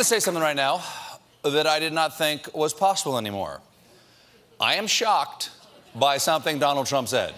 to say something right now that I did not think was possible anymore. I am shocked by something Donald Trump said.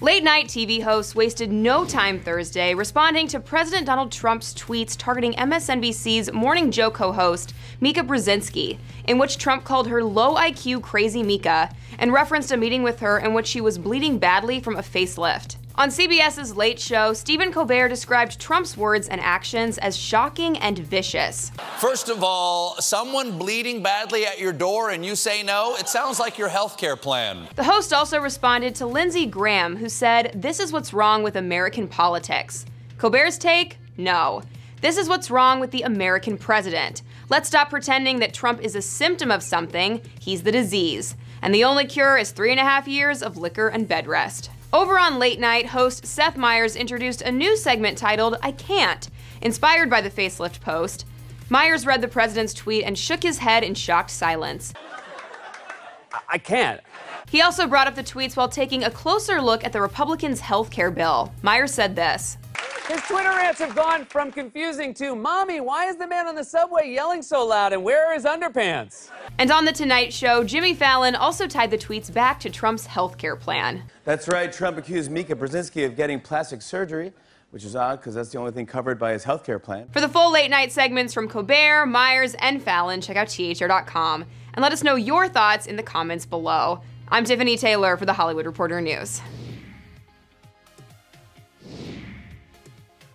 Late night TV hosts wasted no time Thursday responding to President Donald Trump's tweets targeting MSNBC's Morning Joe co host, Mika Brzezinski, in which Trump called her low IQ crazy Mika and referenced a meeting with her in which she was bleeding badly from a facelift. On CBS's Late Show, Stephen Colbert described Trump's words and actions as shocking and vicious. First of all, someone bleeding badly at your door and you say no? It sounds like your health care plan. The host also responded to Lindsey Graham, who said, This is what's wrong with American politics. Colbert's take? No. This is what's wrong with the American president. Let's stop pretending that Trump is a symptom of something. He's the disease. And the only cure is three and a half years of liquor and bed rest. Over on Late Night, host Seth Meyers introduced a new segment titled I Can't, inspired by the facelift post. Meyers read the president's tweet and shook his head in shocked silence. I can't. He also brought up the tweets while taking a closer look at the Republicans' health care bill. Meyers said this his Twitter rants have gone from confusing to, Mommy, why is the man on the subway yelling so loud and where are his underpants? And on The Tonight Show, Jimmy Fallon also tied the tweets back to Trump's health care plan. That's right. Trump accused Mika Brzezinski of getting plastic surgery, which is odd because that's the only thing covered by his health care plan. For the full late night segments from Colbert, Meyers, and Fallon, check out THR.com and let us know your thoughts in the comments below. I'm Tiffany Taylor for The Hollywood Reporter News.